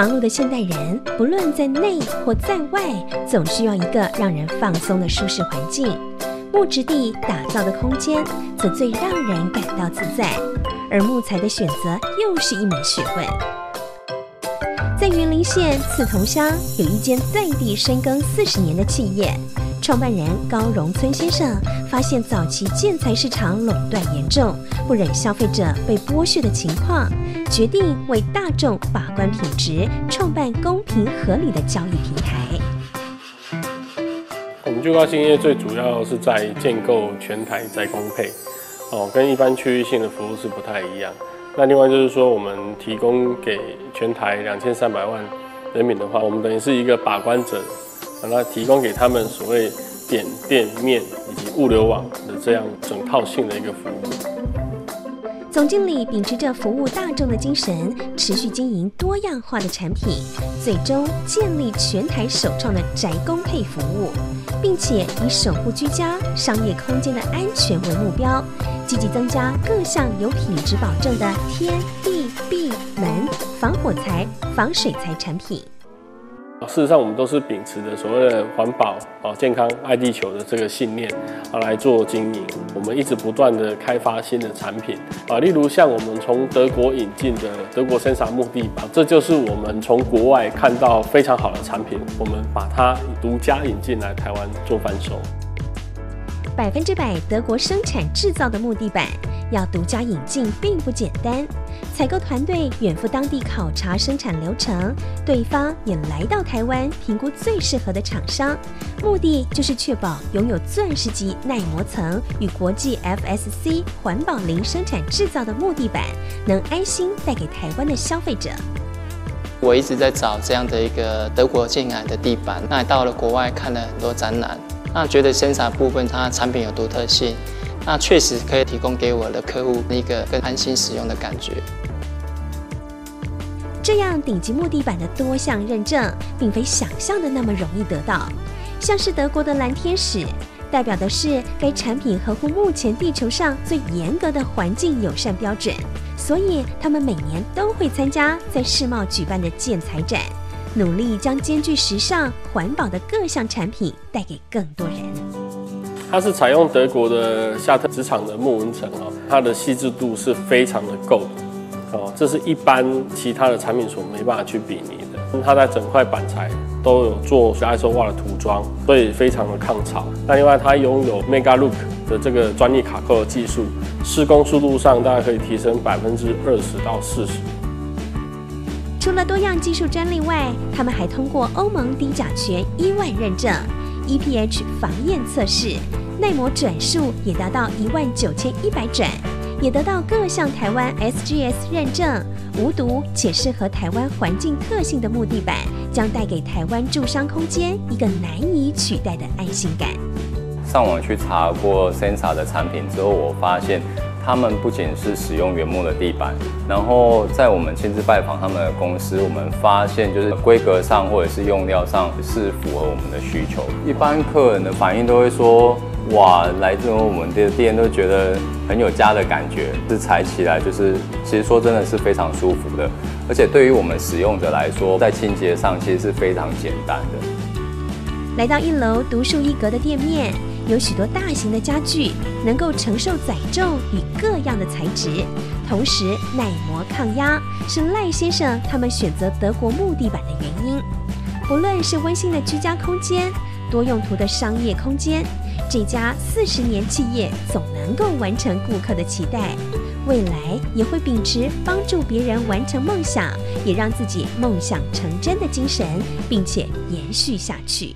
忙碌的现代人，不论在内或在外，总需要一个让人放松的舒适环境。木质地打造的空间，则最让人感到自在。而木材的选择，又是一门学问。在云林县刺桐乡，有一间在地深耕四十年的企业。创办人高荣村先生发现，早期建材市场垄断严重，不忍消费者被剥削的情况，决定为大众把关品质，创办公平合理的交易平台。我们旧高兴业最主要是在建构全台在工配，哦，跟一般区域性的服务是不太一样。那另外就是说，我们提供给全台两千三百万人民的话，我们等于是一个把关者。把它提供给他们所谓点店面以及物流网的这样整套性的一个服务。总经理秉持着服务大众的精神，持续经营多样化的产品，最终建立全台首创的宅公配服务，并且以守护居家商业空间的安全为目标，积极增加各项有品质保证的天地壁门防火材、防水材产品。事实上，我们都是秉持着所谓的环保、啊健康、爱地球的这个信念啊来做经营。我们一直不断的开发新的产品啊，例如像我们从德国引进的德国生产木地板，这就是我们从国外看到非常好的产品，我们把它独家引进来台湾做贩售。百分之百德国生产制造的木地板。要独家引进并不简单，采购团队远赴当地考察生产流程，对方也来到台湾评估最适合的厂商，目的就是确保拥有钻石级耐磨层与国际 FSC 环保零生产制造的木地板，能安心带给台湾的消费者。我一直在找这样的一个德国建材的地板，那到了国外看了很多展览，那觉得生产部分它产品有独特性。那确实可以提供给我的客户一个更安心使用的感觉。这样顶级木地板的多项认证，并非想象的那么容易得到。像是德国的蓝天使，代表的是该产品合乎目前地球上最严格的环境友善标准，所以他们每年都会参加在世贸举办的建材展，努力将兼具时尚、环保的各项产品带给更多人。它是采用德国的夏特职场的木纹层哦，它的细致度是非常的够哦，这是一般其他的产品所没办法去比拟的。它在整块板材都有做 ISO 化的涂装，所以非常的抗潮。那另外它拥有 Mega Look 的这个专利卡扣的技术，施工速度上大概可以提升百分之二十到四十。除了多样技术专利外，他们还通过欧盟低甲醛一万认证。EPH 防验测试耐磨转数也达到一万九千一百转，也得到各项台湾 SGS 认证，无毒且适合台湾环境特性的木地板，将带给台湾住商空间一个难以取代的安心感。上网去查过 Sensa 的产品之后，我发现。他们不仅是使用原木的地板，然后在我们亲自拜访他们的公司，我们发现就是规格上或者是用料上是符合我们的需求。一般客人的反应都会说：“哇，来这种我们的店都觉得很有家的感觉，是踩起来就是其实说真的是非常舒服的，而且对于我们使用者来说，在清洁上其实是非常简单的。”来到一楼独树一格的店面。有许多大型的家具能够承受载重与各样的材质，同时耐磨抗压，是赖先生他们选择德国木地板的原因。不论是温馨的居家空间，多用途的商业空间，这家四十年企业总能够完成顾客的期待。未来也会秉持帮助别人完成梦想，也让自己梦想成真的精神，并且延续下去。